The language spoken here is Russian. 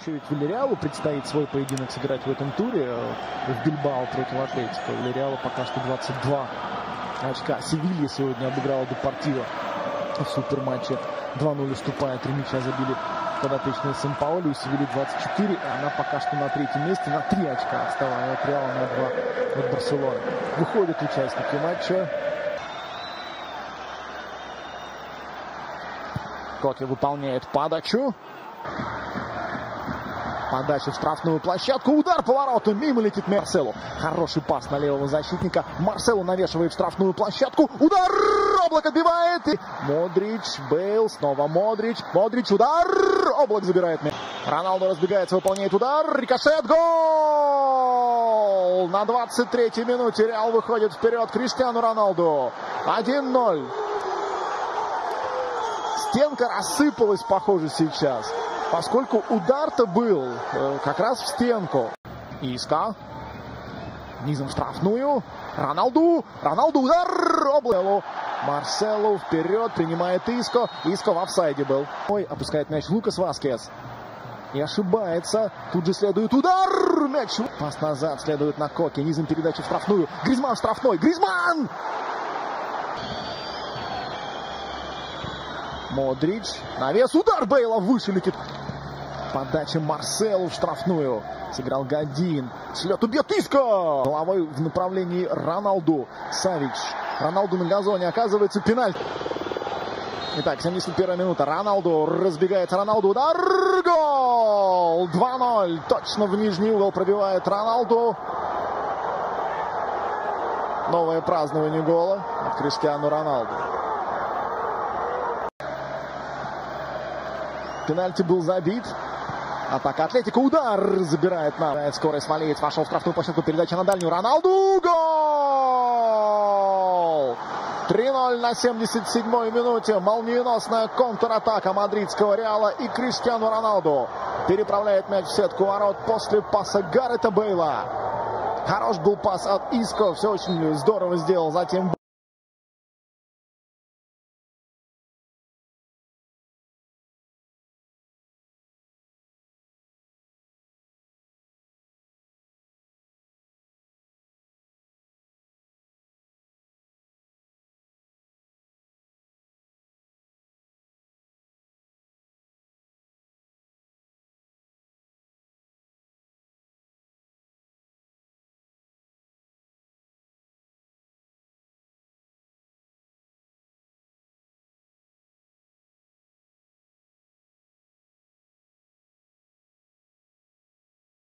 Еще ведь Валериалу предстоит свой поединок сыграть в этом туре э, в Бильбао против Атлетика. Валериалу пока что 22 очка. Севилья сегодня обыграла Депортиво в суперматче. 2-0 уступая, три мяча забили подопечные Сан-Паули. У Севильи 24, она пока что на третьем месте, на 3 очка отставая от Реала на 2 от Барселоны. Выходят участники матча. Коки выполняет подачу. Подача в штрафную площадку. Удар поворотом. Мимо летит Марселу. Хороший пас на левого защитника. Марселу навешивает в штрафную площадку. Удар! Облак отбивает. Модрич, Бейл, снова Модрич. Модрич, удар! Облак забирает мяч. Роналду разбегается, выполняет удар. Рикошет, гол! На 23-й минуте Реал выходит вперед. Криштиану Роналду. 1-0. Стенка рассыпалась, похоже, сейчас. Поскольку удар-то был э, как раз в стенку. Иска. Низом штрафную. Роналду. Роналду удар. Облелу. Марселу вперед. Принимает Иско. Иско в офсайде был. Ой, опускает мяч Лукас Васкес. И ошибается. Тут же следует удар. Мяч. Пас назад следует на Коке. Низом передачи в штрафную. Гризман штрафной. Гризман! Модрич. Навес. Удар Бейла. Выше летит. Подача Марселу в штрафную. Сыграл Гадин. Слет убьет Иско. Головой в направлении Роналду. Савич. Роналду на газоне. Оказывается пенальти. Итак, 71 минута. Роналду разбегается. Роналду. Удар. Гол. 2-0. Точно в нижний угол пробивает Роналду. Новое празднование гола от Криштиану Роналду. Пенальти был забит. Атака Атлетика. Удар забирает на скорость Валеец. Вошел в штрафную площадку. Передача на дальнюю. Роналду. Гол! 3-0 на 77-й минуте. Молниеносная контратака мадридского Реала. И Криштиану Роналду переправляет мяч в сетку ворот после паса Гаррета Бейла. Хорош был пас от Иско. Все очень здорово сделал. Затем